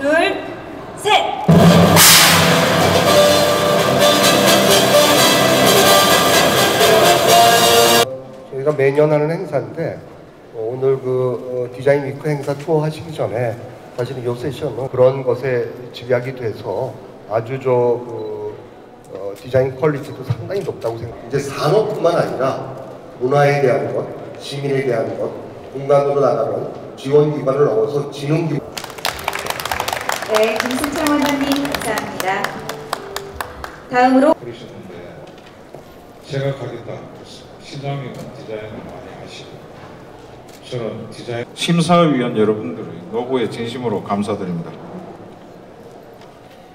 둘, 셋! 저희가 매년 하는 행사인데 어, 오늘 그 어, 디자인 Week 행사 투어 하시기 전에 사실은 요 세션은 그런 것에 집약이 돼서 아주 저 그 어, 디자인 quality도 상당히 높다고 생각합니다. 이제 산업뿐만 아니라 문화에 대한 것, 시민에 대한 것, 공간으로 나가는 지원 기관을 넣어서 지능 기관 네, 김승창 원장님 감사합니다. 다음으로 그러셨는데 제가 가겠다 시장님은 디자인을 많이 하시고 저는 디자인 심사위원 여러분들의 노고에 진심으로 감사드립니다.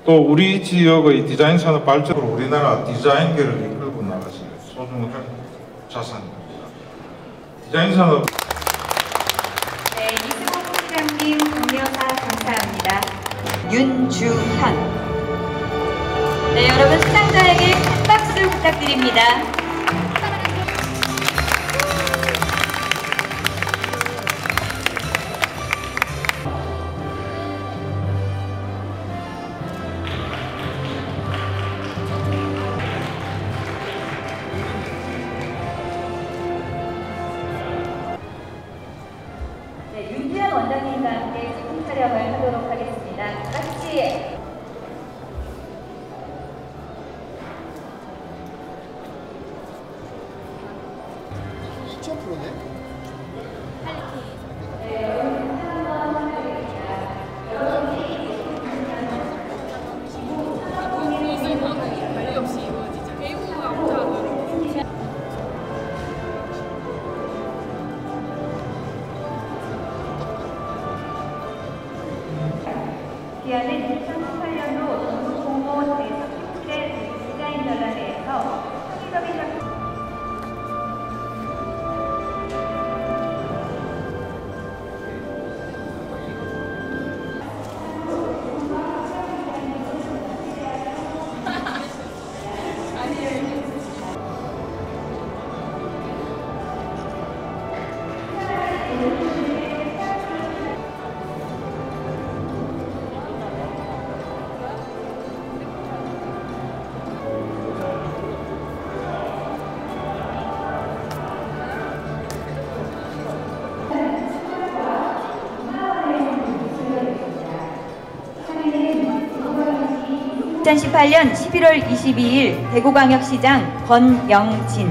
또 우리 지역의 디자인 산업 발전으로 우리나라 디자인계를 이끌고 나가실 소중한 자산입니다. 디자인 산업 네, 이승호 시장님 동료사 감사합니다. 윤주현 네, 여러분 수상자에게 큰 박수 부탁드립니다. 네, 윤주현 원장님과 함께 작품 촬영을 하도록 하겠습니다. 다 같이 기아 (2018년 11월 22일) 대구광역시장 권영진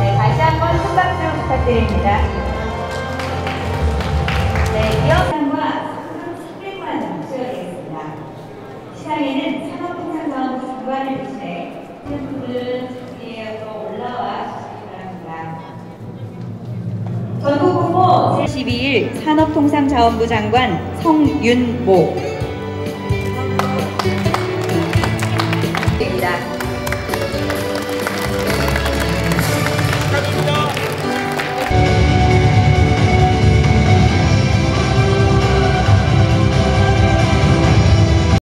네, 부탁드립니다. 장관을 대신해 신분들은 자리에서 올라와 주시기 바랍니다. 전국 공모 제12일 산업통상자원부 장관 성윤모